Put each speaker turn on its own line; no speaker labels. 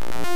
Thank you.